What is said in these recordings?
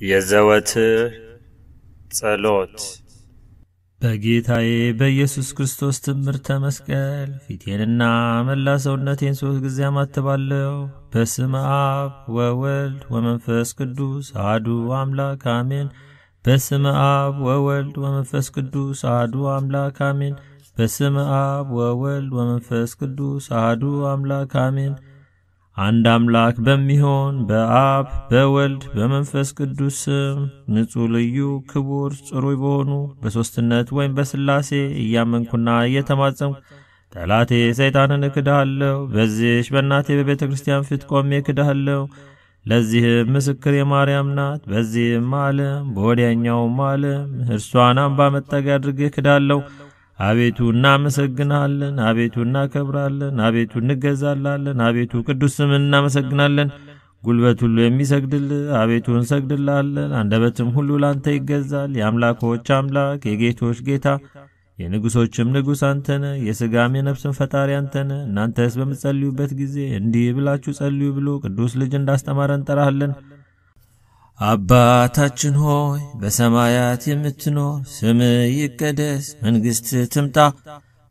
የዘወትር ጸሎት በጌታዬ በኢየሱስ ክርስቶስ ትምህርተ መስቀል ፊቴንና መላ ሰውነቴን ሦስት ጊዜ አማትባለሁ። በስመ አብ ወወልድ ወመንፈስ ቅዱስ አሐዱ አምላክ አሜን። በስመ አብ ወወልድ ወመንፈስ ቅዱስ አሐዱ አምላክ አሜን። በስመ አብ ወወልድ ወመንፈስ ቅዱስ አሐዱ አምላክ አሜን። አንድ አምላክ በሚሆን በአብ በወልድ በመንፈስ ቅዱስ ስም ንጹሕ ልዩ ክቡር ጽሩይ በሆኑ በሦስትነት ወይም በሥላሴ እያመንኩና እየተማጸንኩ ጠላቴ ሰይጣንን እክድሃለሁ። በዚህች በእናቴ በቤተ ክርስቲያን ፊት ቆሜ እክድሃለሁ። ለዚህም ምስክር የማርያም ናት። በዚህም ዓለም በወዲያኛውም ዓለም እርሷን አምባ መጠጊያ አድርጌ እክድሃለሁ። አቤቱ እናመሰግንሃለን፣ አቤቱ እናከብራለን፣ አቤቱ እንገዛላለን፣ አቤቱ ቅዱስ ስምን እናመሰግናለን። ጉልበት ሁሉ የሚሰግድልህ አቤቱ እንሰግድልሃለን። አንደበትም ሁሉ ላንተ ይገዛል። የአምላኮች አምላክ የጌቶች ጌታ የንጉሶችም ንጉሥ አንተነ የሥጋም የነፍስም ፈጣሪ አንተነ። እናንተስ በምትጸልዩበት ጊዜ እንዲህ ብላችሁ ጸልዩ ብሎ ቅዱስ ልጅ እንዳስተማረ እንጠራሃለን። አባታችን ሆይ በሰማያት የምትኖር ስምህ ይቀደስ፣ መንግሥትህ ትምጣ፣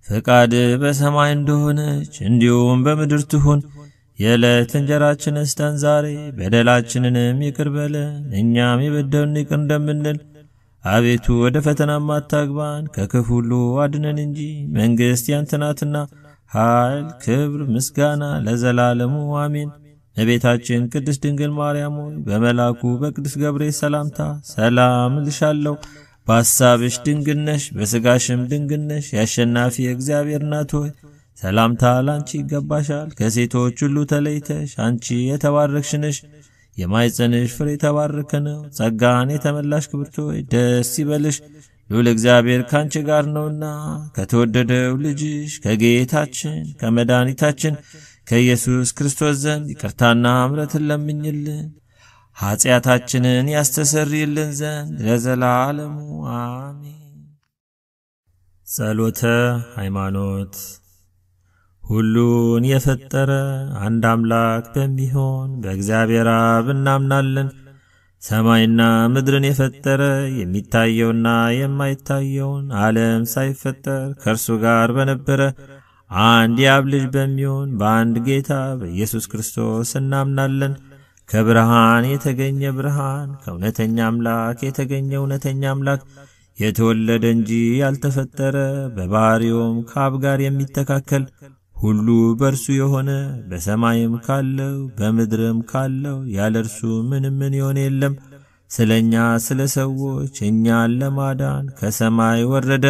ፈቃድህ በሰማይ እንደሆነች እንዲሁም በምድር ትሁን። የዕለት እንጀራችንን ስጠን ዛሬ፣ በደላችንንም ይቅር በለን እኛም የበደሉንን ይቅር እንደምንል። አቤቱ ወደ ፈተናም አታግባን፣ ከክፉ ሁሉ አድነን እንጂ መንግሥት ያንተ ናትና፣ ኃይል፣ ክብር፣ ምስጋና ለዘላለሙ አሜን። እመቤታችን ቅድስት ድንግል ማርያም ሆይ በመልአኩ በቅዱስ ገብርኤል ሰላምታ ሰላም እልሻለሁ። በሐሳብሽ ድንግል ነሽ፣ በሥጋሽም ድንግል ነሽ። የአሸናፊ እግዚአብሔር እናት ሆይ ሰላምታ ላንቺ ይገባሻል። ከሴቶች ሁሉ ተለይተሽ አንቺ የተባረክሽ ነሽ። የማኅፀንሽ ፍሬ የተባረከ ነው። ጸጋን የተመላሽ ክብርት ሆይ ደስ ይበልሽ፣ ልዑል እግዚአብሔር ከአንቺ ጋር ነውና ከተወደደው ልጅሽ ከጌታችን ከመድኃኒታችን ከኢየሱስ ክርስቶስ ዘንድ ይቅርታና እምረትን ለምኝልን ኀጢአታችንን ያስተሰርይልን ዘንድ ለዘላለሙ አሜን። ጸሎተ ሃይማኖት። ሁሉን የፈጠረ አንድ አምላክ በሚሆን በእግዚአብሔር አብ እናምናለን። ሰማይና ምድርን የፈጠረ የሚታየውና የማይታየውን ዓለም ሳይፈጠር ከእርሱ ጋር በነበረ አንድ የአብ ልጅ በሚሆን በአንድ ጌታ በኢየሱስ ክርስቶስ እናምናለን። ከብርሃን የተገኘ ብርሃን፣ ከእውነተኛ አምላክ የተገኘ እውነተኛ አምላክ፣ የተወለደ እንጂ ያልተፈጠረ፣ በባሕሪውም ከአብ ጋር የሚተካከል ሁሉ በእርሱ የሆነ በሰማይም ካለው በምድርም ካለው ያለ እርሱ ምንም ምን የሆነ የለም። ስለ እኛ ስለ ሰዎች እኛን ለማዳን ከሰማይ ወረደ።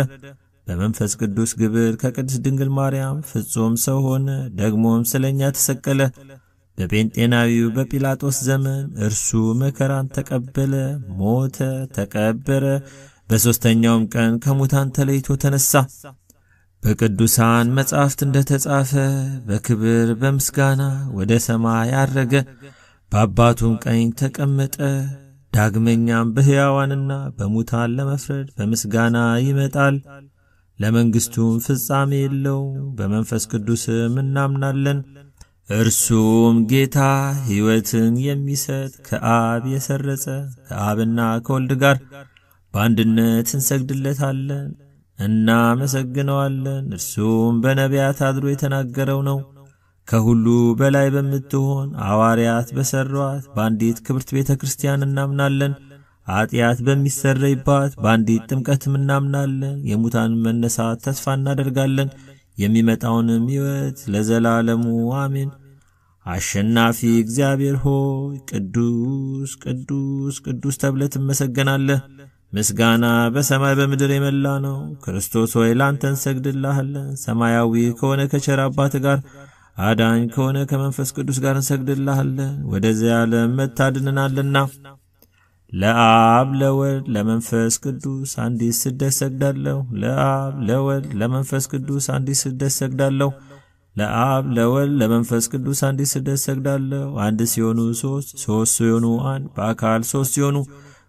በመንፈስ ቅዱስ ግብር ከቅድስት ድንግል ማርያም ፍጹም ሰው ሆነ። ደግሞም ስለ እኛ ተሰቀለ። በጴንጤናዊው በጲላጦስ ዘመን እርሱ መከራን ተቀበለ፣ ሞተ፣ ተቀበረ። በሦስተኛውም ቀን ከሙታን ተለይቶ ተነሣ። በቅዱሳን መጻሕፍት እንደ ተጻፈ በክብር በምስጋና ወደ ሰማይ አረገ፣ በአባቱም ቀኝ ተቀመጠ። ዳግመኛም በሕያዋንና በሙታን ለመፍረድ በምስጋና ይመጣል። ለመንግሥቱም ፍጻሜ የለው። በመንፈስ ቅዱስም እናምናለን። እርሱም ጌታ ሕይወትን የሚሰጥ ከአብ የሰረጸ ከአብና ከወልድ ጋር በአንድነት እንሰግድለታለን፣ እናመሰግነዋለን። እርሱም በነቢያት አድሮ የተናገረው ነው። ከሁሉ በላይ በምትሆን ሐዋርያት በሠሯት በአንዲት ክብርት ቤተ ክርስቲያን እናምናለን። ኀጢአት በሚሰረይባት በአንዲት ጥምቀትም እናምናለን። የሙታን መነሳት ተስፋ እናደርጋለን። የሚመጣውንም ሕይወት ለዘላለሙ አሜን። አሸናፊ እግዚአብሔር ሆይ ቅዱስ ቅዱስ ቅዱስ ተብለህ ትመሰገናለህ። ምስጋና በሰማይ በምድር የመላ ነው። ክርስቶስ ሆይ ላንተ እንሰግድልሃለን። ሰማያዊ ከሆነ ከቸር አባት ጋር አዳኝ ከሆነ ከመንፈስ ቅዱስ ጋር እንሰግድልሃለን። ወደዚህ ዓለም መታድንናልና ለአብ ለወልድ ለመንፈስ ቅዱስ አንዲት ስግደት ሰግዳለሁ። ለአብ ለወልድ ለመንፈስ ቅዱስ አንዲት ስግደት ሰግዳለሁ። ለአብ ለወልድ ለመንፈስ ቅዱስ አንዲት ስግደት ሰግዳለሁ። አንድ ሲሆኑ ሶስት፣ ሶስት ሲሆኑ አንድ፣ በአካል ሶስት ሲሆኑ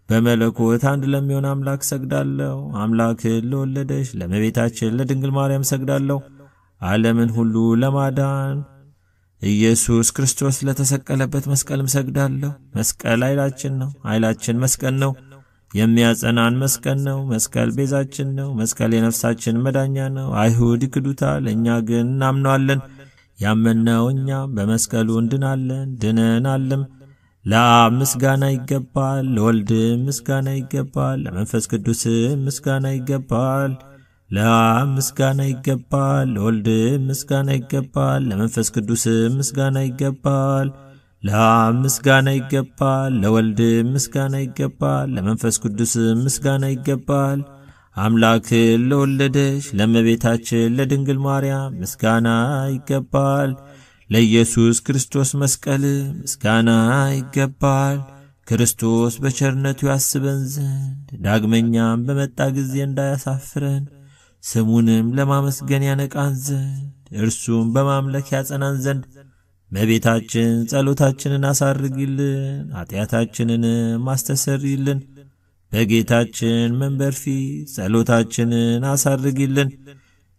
በመለኮት አንድ ለሚሆን አምላክ ሰግዳለሁ። አምላክን ለወለደች ለእመቤታችን ለድንግል ማርያም ሰግዳለሁ። ዓለምን ሁሉ ለማዳን ኢየሱስ ክርስቶስ ለተሰቀለበት መስቀልም ሰግዳለሁ። መስቀል ኃይላችን ነው። ኃይላችን መስቀል ነው። የሚያጸናን መስቀል ነው። መስቀል ቤዛችን ነው። መስቀል የነፍሳችን መዳኛ ነው። አይሁድ ይክዱታል፣ እኛ ግን እናምነዋለን። ያመንነው እኛም በመስቀሉ እንድናለን፣ ድነናልም። ለአብ ምስጋና ይገባል፣ ለወልድም ምስጋና ይገባል፣ ለመንፈስ ቅዱስም ምስጋና ይገባል። ለአብ ምስጋና ይገባል፣ ለወልድም ምስጋና ይገባል፣ ለመንፈስ ቅዱስም ምስጋና ይገባል። ለአብ ምስጋና ይገባል፣ ለወልድም ምስጋና ይገባል፣ ለመንፈስ ቅዱስም ምስጋና ይገባል። አምላክን ለወለደች ለእመቤታችን ለድንግል ማርያም ምስጋና ይገባል። ለኢየሱስ ክርስቶስ መስቀል ምስጋና ይገባል። ክርስቶስ በቸርነቱ ያስበን ዘንድ ዳግመኛም በመጣ ጊዜ እንዳያሳፍረን ስሙንም ለማመስገን ያነቃን ዘንድ እርሱም በማምለክ ያጸናን ዘንድ እመቤታችን ጸሎታችንን አሳርጊልን፣ ኃጢአታችንንም አስተሰርይልን። በጌታችን መንበር ፊት ጸሎታችንን አሳርጊልን።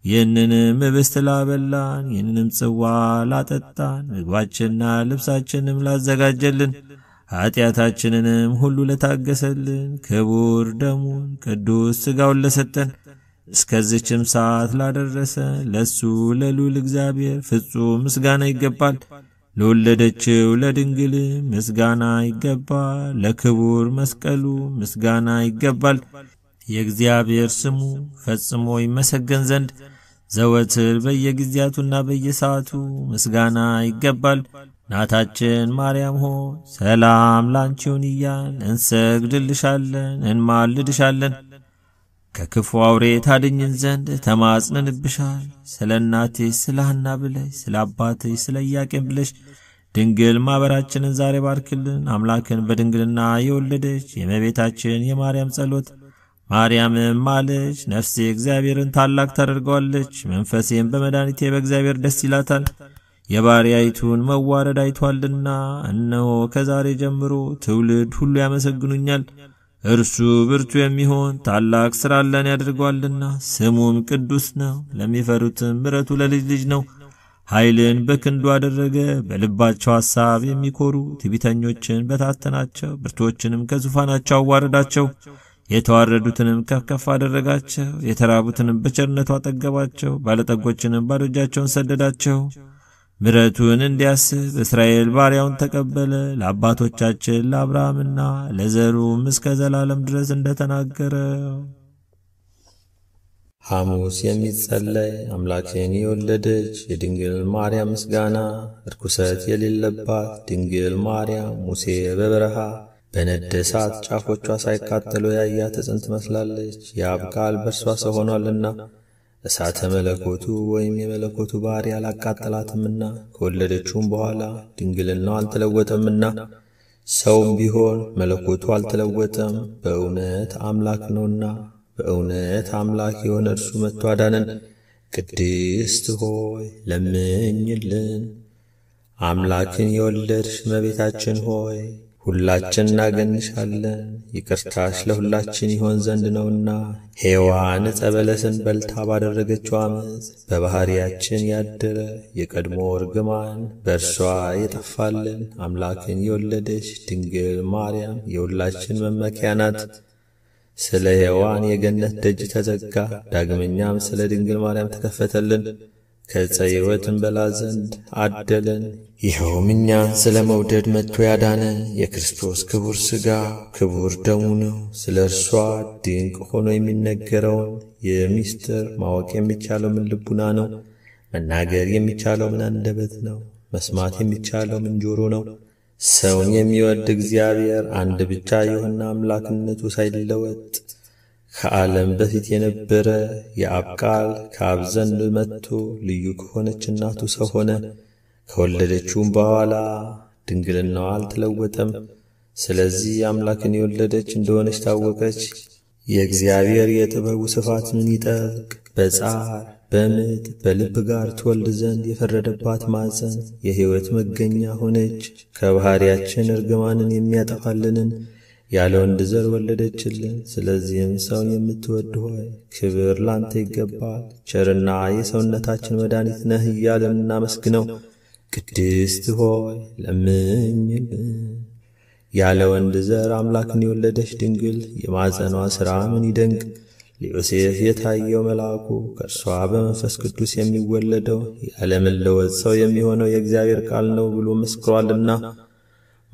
ይህንንም ኅብስት ላበላን፣ ይህንንም ጽዋ ላጠጣን፣ ምግባችንና ልብሳችንም ላዘጋጀልን፣ ኀጢአታችንንም ሁሉ ለታገሰልን፣ ክቡር ደሙን ቅዱስ ሥጋውን ለሰጠን እስከዚችም ሰዓት ላደረሰን ለእሱ ለልዑል እግዚአብሔር ፍጹም ምስጋና ይገባል። ለወለደችው ለድንግል ምስጋና ይገባል። ለክቡር መስቀሉ ምስጋና ይገባል። የእግዚአብሔር ስሙ ፈጽሞ ይመሰገን ዘንድ ዘወትር በየጊዜያቱና በየሰዓቱ ምስጋና ይገባል። እናታችን ማርያም ሆይ ሰላም ላንቺውን እያል እንሰግድልሻለን፣ እንማልድሻለን። ከክፉ አውሬ ታድኝን ዘንድ ተማጽነንብሻል። ስለ እናቴ ስለ ሐና ብለሽ ስለ አባትሽ ስለ ኢያቄም ብለሽ ድንግል ማኅበራችንን ዛሬ ባርክልን። አምላክን በድንግልና የወለደች የእመቤታችን የማርያም ጸሎት ማርያምም ማለች፣ ነፍሴ እግዚአብሔርን ታላቅ ታደርገዋለች፣ መንፈሴም በመድኃኒቴ በእግዚአብሔር ደስ ይላታል። የባሪያይቱን መዋረድ አይቶአልና፣ እነሆ ከዛሬ ጀምሮ ትውልድ ሁሉ ያመሰግኑኛል። እርሱ ብርቱ የሚሆን ታላቅ ሥራ ለን ያደርገዋልና ስሙም ቅዱስ ነው። ለሚፈሩትም ምሕረቱ ለልጅ ልጅ ነው። ኃይልን በክንዱ አደረገ። በልባቸው ሐሳብ የሚኮሩ ትዕቢተኞችን በታተናቸው፣ ብርቶችንም ከዙፋናቸው አዋረዳቸው። የተዋረዱትንም ከፍ ከፍ አደረጋቸው። የተራቡትንም በቸርነቱ አጠገባቸው። ባለጠጎችንም ባዶ እጃቸውን ሰደዳቸው። ምሕረቱን እንዲያስብ እስራኤል ባሪያውን ተቀበለ። ለአባቶቻችን ለአብርሃምና ለዘሩም እስከ ዘላለም ድረስ እንደተናገረው ሐሙስ የሚጸለይ አምላክን የወለደች የድንግል ማርያም ምስጋና ርኩሰት የሌለባት ድንግል ማርያም ሙሴ በበረሃ በነደ እሳት ጫፎቿ ሳይቃጠሉ ያያት ዕፅን ትመስላለች። የአብ ቃል በእርሷ ሰው ሆኗልና እሳተ መለኮቱ ወይም የመለኮቱ ባሕርይ አላቃጠላትምና ከወለደችውም በኋላ ድንግልናው አልተለወጠምና ሰውም ቢሆን መለኮቱ አልተለወጠም፣ በእውነት አምላክ ነውና በእውነት አምላክ የሆነ እርሱ መጥቶ አዳነን። ቅድስት ሆይ ለምኝልን። አምላክን የወለድሽ እመቤታችን ሆይ ሁላችን እናገንሻለን። ይቅርታሽ ለሁላችን ይሆን ዘንድ ነውና ሔዋን ዕፀ በለስን በልታ ባደረገችው ዓመፅ በባሕርያችን ያደረ የቀድሞ እርግማን በእርሷ የጠፋልን አምላክን የወለደች ድንግል ማርያም የሁላችን መመኪያ ናት። ስለ ሔዋን የገነት ደጅ ተዘጋ፣ ዳግመኛም ስለ ድንግል ማርያም ተከፈተልን። ከዕፀ ሕይወትን በላ ዘንድ አደለን። ይኸውም እኛን ስለ መውደድ መጥቶ ያዳነን የክርስቶስ ክቡር ሥጋ ክቡር ደሙ ነው። ስለ እርሷ ድንቅ ሆኖ የሚነገረውን ይህ ምስጢር ማወቅ የሚቻለው ምን ልቡና ነው? መናገር የሚቻለው ምን አንደበት ነው? መስማት የሚቻለው ምን ጆሮ ነው? ሰውን የሚወድ እግዚአብሔር አንድ ብቻ የሆነ አምላክነቱ ሳይለወጥ ከዓለም በፊት የነበረ የአብ ቃል ከአብ ዘንድ መጥቶ ልዩ ከሆነች እናቱ ሰው ሆነ። ከወለደችውም በኋላ ድንግልናዋ አልተለወጠም። ስለዚህ አምላክን የወለደች እንደሆነች ታወቀች። የእግዚአብሔር የጥበቡ ስፋት ምን ይጠልቅ! በጻር በምጥ በልብ ጋር ትወልድ ዘንድ የፈረደባት ማፀን የሕይወት መገኛ ሆነች። ከባሕርያችን እርግማንን የሚያጠፋልንን ያለ ወንድ ዘር ወለደችልን። ስለዚህም ሰውን የምትወድ ሆይ ክብር ላንተ ይገባል። ቸርና የሰውነታችን መድኃኒት ነህ እያለን እናመስግነው። ቅድስት ሆይ ለምኝልን። ያለ ወንድ ዘር አምላክን የወለደች ድንግል የማፀኗ ሥራ ምን ይደንቅ! ለዮሴፍ የታየው መልአኩ ከእርሷ በመንፈስ ቅዱስ የሚወለደው ያለመለወጥ ሰው የሚሆነው የእግዚአብሔር ቃል ነው ብሎ መስክሯልና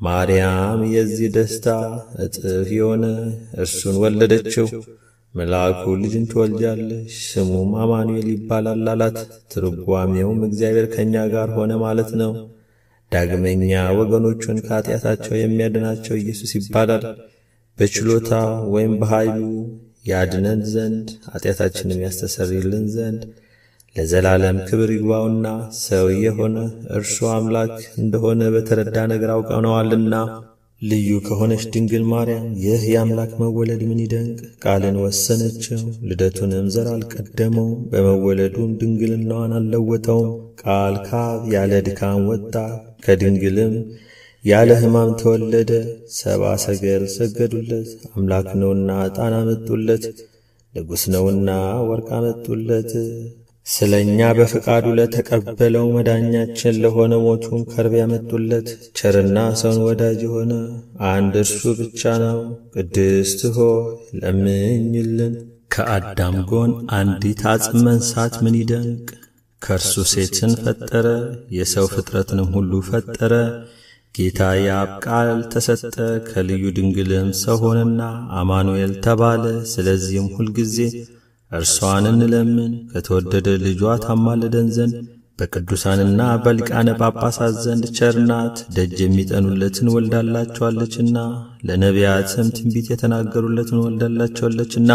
ማርያም የዚህ ደስታ እጥፍ የሆነ እርሱን ወለደችው። መልአኩ ልጅን ትወልጃለሽ፣ ስሙም አማኑኤል ይባላል አላት። ትርጓሜውም እግዚአብሔር ከእኛ ጋር ሆነ ማለት ነው። ዳግመኛ ወገኖቹን ከኃጢአታቸው የሚያድናቸው ኢየሱስ ይባላል። በችሎታ ወይም በኃይሉ ያድነን ዘንድ ኃጢአታችንም ያስተሰርይልን ዘንድ ለዘላለም ክብር ይግባውና ሰው የሆነ እርሱ አምላክ እንደሆነ በተረዳ ነገር አውቀነዋልና። ልዩ ከሆነች ድንግል ማርያም ይህ የአምላክ መወለድ ምን ይደንቅ! ቃልን ወሰነችው፣ ልደቱንም ዘር አልቀደመው፣ በመወለዱም ድንግልናዋን አልለወጠውም። ቃል ከአብ ያለ ድካም ወጣ፣ ከድንግልም ያለ ሕማም ተወለደ። ሰባ ሰገል ሰገዱለት፣ አምላክ ነውና ዕጣን አመጡለት፣ ንጉሥ ነውና ወርቅ አመጡለት። ስለ እኛ በፈቃዱ ለተቀበለው መዳኛችን ለሆነ ሞቱም ከርቤ ያመጡለት። ቸርና ሰውን ወዳጅ የሆነ አንድ እርሱ ብቻ ነው። ቅድስት ሆይ ለምኝልን። ከአዳም ጎን አንዲት አጽም መንሳት ምን ይደንቅ! ከእርሱ ሴትን ፈጠረ፣ የሰው ፍጥረትንም ሁሉ ፈጠረ። ጌታ የአብ ቃል ተሰጠ፣ ከልዩ ድንግልም ሰው ሆነና አማኑኤል ተባለ። ስለዚህም ሁልጊዜ እርሷን እንለምን። ከተወደደ ልጇ ታማልደን ዘንድ በቅዱሳንና በሊቃነ ጳጳሳት ዘንድ ቸርናት ደጅ የሚጠኑለትን ወልዳላቸዋለችና ለነቢያትም ትንቢት የተናገሩለትን ወልዳላቸዋለችና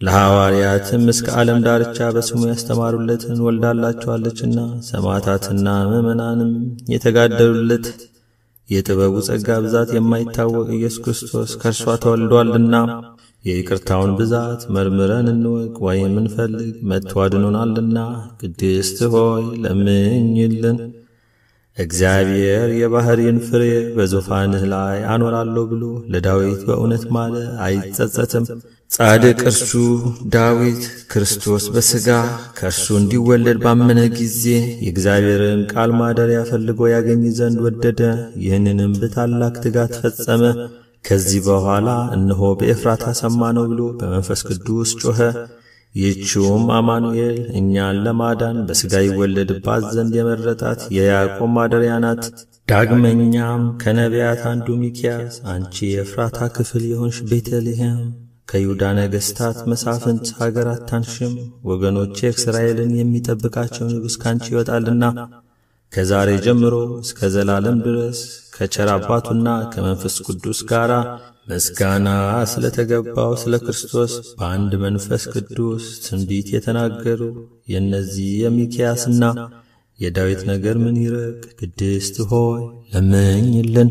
ለሐዋርያትም እስከ ዓለም ዳርቻ በስሙ ያስተማሩለትን ወልዳላቸዋለችና ሰማዕታትና ምዕመናንም የተጋደሉለት የጥበቡ ጸጋ ብዛት የማይታወቅ ኢየሱስ ክርስቶስ ከእርሷ ተወልዷልና የይቅርታውን ብዛት መርምረን እንወቅ ወይም እንፈልግ መጥቶ አድኖናልና። ቅድስት ሆይ ለምኝልን። እግዚአብሔር የባሕርይን ፍሬ በዙፋንህ ላይ አኖራለሁ ብሎ ለዳዊት በእውነት ማለ፣ አይጸጸትም። ጻድቅ እርሱ ዳዊት ክርስቶስ በሥጋ ከእርሱ እንዲወለድ ባመነ ጊዜ የእግዚአብሔርን ቃል ማደሪያ ፈልጎ ያገኝ ዘንድ ወደደ። ይህንንም በታላቅ ትጋት ፈጸመ። ከዚህ በኋላ እነሆ በኤፍራታ ሰማነው ብሎ በመንፈስ ቅዱስ ጮኸ። ይህችውም አማኑኤል እኛን ለማዳን በሥጋ ይወለድባት ዘንድ የመረጣት የያዕቆብ ማደሪያ ናት። ዳግመኛም ከነቢያት አንዱ ሚክያስ አንቺ የኤፍራታ ክፍል የሆንሽ ቤተልሔም ከይሁዳ ነገሥታት መሳፍንት አገር አታንሽም፣ ወገኖቼ እስራኤልን የሚጠብቃቸው ንጉሥ ካንቺ ይወጣልና ከዛሬ ጀምሮ እስከ ዘላለም ድረስ ከቸር አባቱና ከመንፈስ ቅዱስ ጋር ምስጋና ስለ ተገባው ስለ ክርስቶስ በአንድ መንፈስ ቅዱስ ትንቢት የተናገሩ የእነዚህ የሚክያስና የዳዊት ነገር ምን ይረቅ! ቅድስት ሆይ ለምኝልን።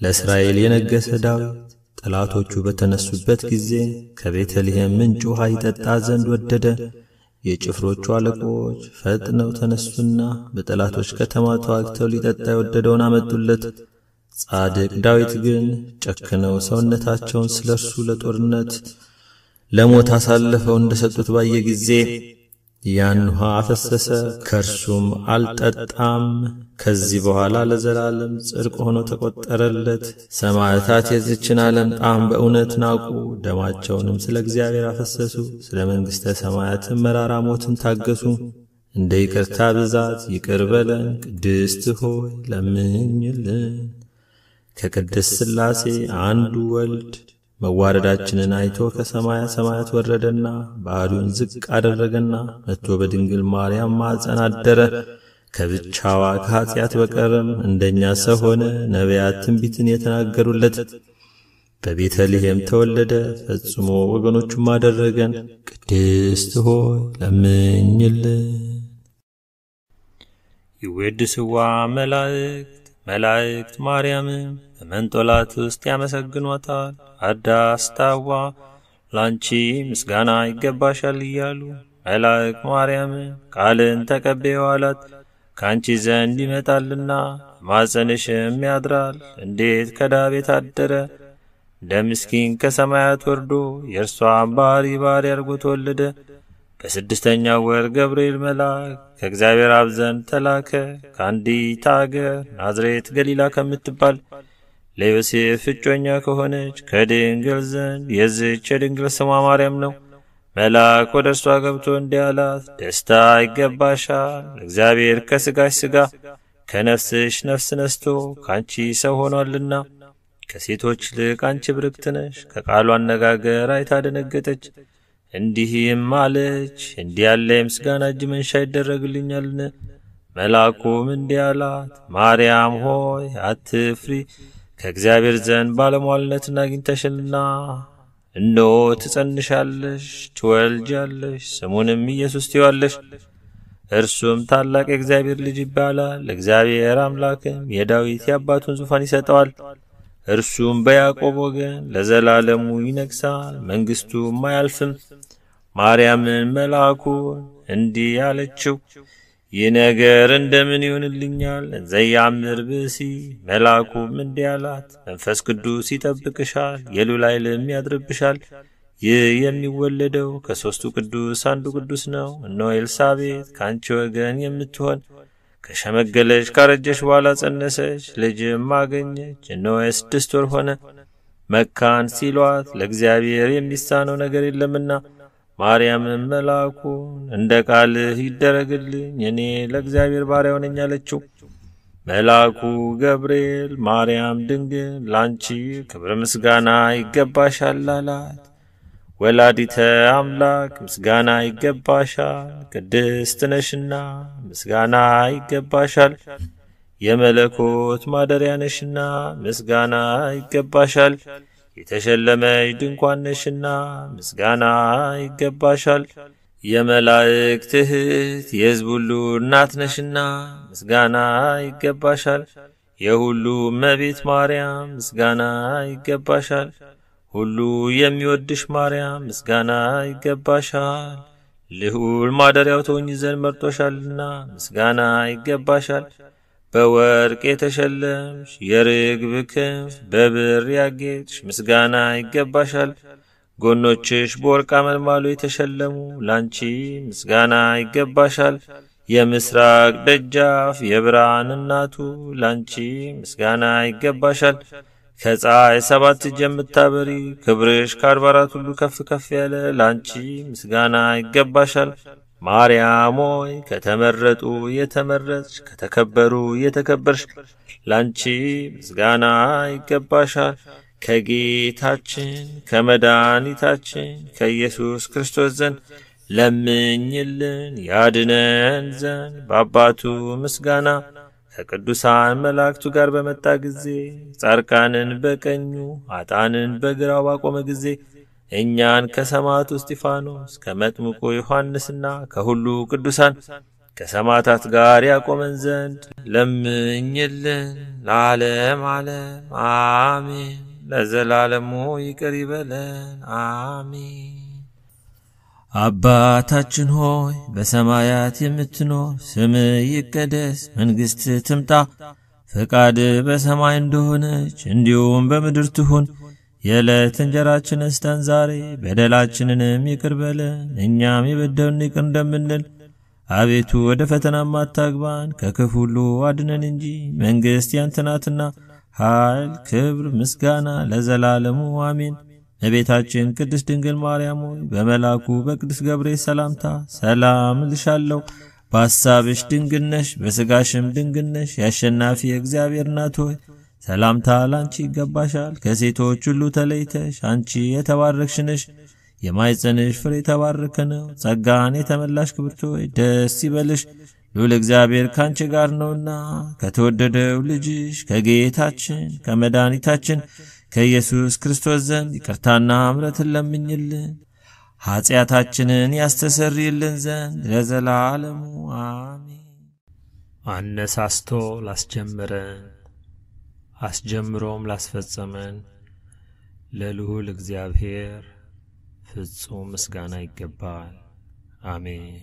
ለእስራኤል የነገሠ ዳዊት ጠላቶቹ በተነሱበት ጊዜ ከቤተልሔም ምንጭ ውሃ ይጠጣ ዘንድ ወደደ። የጭፍሮቹ አለቆች ፈጥነው ተነሱና በጠላቶች ከተማ ተዋግተው ሊጠጣ የወደደውን አመጡለት። ጻድቅ ዳዊት ግን ጨክነው ሰውነታቸውን ስለ እርሱ ለጦርነት ለሞት አሳልፈው እንደሰጡት ባየ ጊዜ ያን ውሃ አፈሰሰ፣ ከእርሱም አልጠጣም። ከዚህ በኋላ ለዘላለም ጽድቅ ሆኖ ተቆጠረለት። ሰማዕታት የዚችን ዓለም ጣም በእውነት ናቁ፣ ደማቸውንም ስለ እግዚአብሔር አፈሰሱ። ስለ መንግሥተ ሰማያትም መራራ ሞትን ታገሱ። እንደ ይቅርታ ብዛት ይቅር በለን። ቅድስት ሆይ ለምኝልን። ከቅድስት ሥላሴ አንዱ ወልድ መዋረዳችንን አይቶ ከሰማያ ሰማያት ወረደና ባሕሩን ዝቅ አደረገና መጥቶ በድንግል ማርያም ማፀን አደረ። ከብቻዋ ከኀጢአት በቀርም እንደኛ ሰው ሆነ። ነቢያት ትንቢትን የተናገሩለት በቤተልሔም ተወለደ። ፈጽሞ ወገኖቹም አደረገን። ቅድስት ሆይ ለምኝልን። ይዌድስዋ መላእክት መላእክት ማርያምም በመንጦላት ውስጥ ያመሰግኗታል። አዳስታዋ ላንቺ ምስጋና ይገባሻል እያሉ መላእክት ማርያምን ቃልን ተቀበዩ አላት። ከአንቺ ዘንድ ይመጣልና ማጸንሽም ያድራል። እንዴት ከዳቤ ታደረ እንደ ምስኪን ከሰማያት ወርዶ የእርሷን ባሕሪ ባሕሪ አድርጎ ተወለደ። በስድስተኛው ወር ገብርኤል መልአክ ከእግዚአብሔር አብ ዘንድ ተላከ ከአንዲት አገር ናዝሬት ገሊላ ከምትባል ለዮሴፍ እጮኛ ከሆነች ከድንግል ዘንድ የዝች የድንግል ስሟ ማርያም ነው። መልአክ ወደ እርሷ ገብቶ እንዲህ አላት፣ ደስታ ይገባሻል፣ እግዚአብሔር ከሥጋሽ ሥጋ ከነፍስሽ ነፍስ ነስቶ ከአንቺ ሰው ሆኗልና ከሴቶች ይልቅ አንቺ ብርክት ነሽ። ከቃሉ አነጋገር አይታ ደነገጠች፣ እንዲህም አለች፣ እንዲህ ያለ የምስጋና እጅ መንሻ ይደረግልኛልን? መልአኩም እንዲህ አላት፣ ማርያም ሆይ አትፍሪ፣ ከእግዚአብሔር ዘንድ ባለሟልነትን አግኝተሽልና እነሆ ትጸንሻለሽ፣ ትወልጃለሽ፣ ስሙንም ኢየሱስ ትይዋለሽ። እርሱም ታላቅ የእግዚአብሔር ልጅ ይባላል። እግዚአብሔር አምላክም የዳዊት የአባቱን ዙፋን ይሰጠዋል። እርሱም በያዕቆብ ወገን ለዘላለሙ ይነግሣል፣ መንግሥቱም አያልፍም። ማርያምን መልአኩን እንዲህ አለችው፣ ይህ ነገር እንደምን ይሆንልኛል? ዘያምር ብእሲ። መልአኩም እንዲህ አላት፣ መንፈስ ቅዱስ ይጠብቅሻል፣ የልዑል ኃይልም ያድርብሻል። ይህ የሚወለደው ከሦስቱ ቅዱስ አንዱ ቅዱስ ነው። እነሆ ኤልሳቤጥ ከአንቺ ወገን የምትሆን ከሸመገለች ካረጀች በኋላ ጸነሰች፣ ልጅም አገኘች። እነሆ የስድስት ወር ሆነ። መካን ሲሏት ለእግዚአብሔር የሚሳነው ነገር የለምና። ማርያምም መልአኩን እንደ ቃልህ ይደረግልኝ፣ እኔ ለእግዚአብሔር ባሪያው ነኝ አለችው። መልአኩ ገብርኤል ማርያም ድንግል ላንቺ ክብር ምስጋና ይገባሻል አላት። ወላዲተ አምላክ ምስጋና ይገባሻል፣ ቅድስት ነሽና ምስጋና ይገባሻል። የመለኮት ማደሪያ ነሽና ምስጋና ይገባሻል። የተሸለመች ድንኳን ነሽና ምስጋና ይገባሻል። የመላእክት እህት የሕዝብ ሁሉ እናት ነሽና ምስጋና ይገባሻል። የሁሉ እመቤት ማርያም ምስጋና ይገባሻል። ሁሉ የሚወድሽ ማርያም ምስጋና ይገባሻል። ልዑል ማደሪያው ትሆኚ ዘንድ መርጦሻልና ምስጋና ይገባሻል። በወርቅ የተሸለምሽ የርግብ ክንፍ በብር ያጌጥሽ ምስጋና ይገባሻል። ጎኖችሽ በወርቅ አመልማሎ የተሸለሙ ላንቺ ምስጋና ይገባሻል። የምስራቅ ደጃፍ የብርሃን እናቱ ላንቺ ምስጋና ይገባሻል። ከፀሐይ ሰባት እጅ የምታበሪ ክብርሽ ከአርባ አራት ሁሉ ከፍ ከፍ ያለ ላንቺ ምስጋና ይገባሻል። ማርያም ሆይ ከተመረጡ የተመረጥሽ ከተከበሩ የተከበርሽ ላንቺ ምስጋና ይገባሻል። ከጌታችን ከመድኃኒታችን ከኢየሱስ ክርስቶስ ዘንድ ለምኝልን ያድነን ዘንድ በአባቱ ምስጋና ከቅዱሳን መላእክቱ ጋር በመጣ ጊዜ ጻድቃንን በቀኙ አጣንን በግራው ባቆመ ጊዜ እኛን ከሰማዕቱ እስጢፋኖስ ከመጥምቁ ዮሐንስና ከሁሉ ቅዱሳን ከሰማዕታት ጋር ያቆመን ዘንድ ለምኝልን። ለዓለም ዓለም አሜን። ለዘላለሙ ይቅር ይበለን አሜን። አባታችን ሆይ በሰማያት የምትኖር ስምህ ይቀደስ፣ መንግሥትህ ትምጣ፣ ፈቃድህ በሰማይ እንደሆነች እንዲሁም በምድር ትሁን። የዕለት እንጀራችንን ስጠን ዛሬ፣ በደላችንንም ይቅር በለን እኛም የበደሉንን ይቅር እንደምንል። አቤቱ ወደ ፈተናም አታግባን፣ ከክፉ ሁሉ አድነን እንጂ መንግሥት ያንተ ናትና፣ ኃይል፣ ክብር፣ ምስጋና ለዘላለሙ አሜን። እቤታችን ቅድስት ድንግል ማርያም ሆይ በመልአኩ በቅዱስ ገብርኤል ሰላምታ ሰላም እልሻለሁ። በሐሳብሽ ድንግል ነሽ፣ በሥጋሽም ድንግል ነሽ። የአሸናፊ የእግዚአብሔር እናት ሆይ ሰላምታ ላንቺ ይገባሻል። ከሴቶች ሁሉ ተለይተሽ አንቺ የተባረክሽ ነሽ። የማኅፀንሽ ፍሬ የተባረከ ነው። ጸጋን የተመላሽ ክብርት ሆይ ደስ ይበልሽ፣ ልዑል እግዚአብሔር ካንቺ ጋር ነውና ከተወደደው ልጅሽ ከጌታችን ከመድኃኒታችን ከኢየሱስ ክርስቶስ ዘንድ ይቅርታና እምረትን ለምኝልን ኀጢአታችንን ያስተሰርይልን ዘንድ ለዘላለሙ አሜን። አነሳስቶ ላስጀመረን አስጀምሮም ላስፈጸመን ለልዑል እግዚአብሔር ፍጹም ምስጋና ይገባል። አሜን።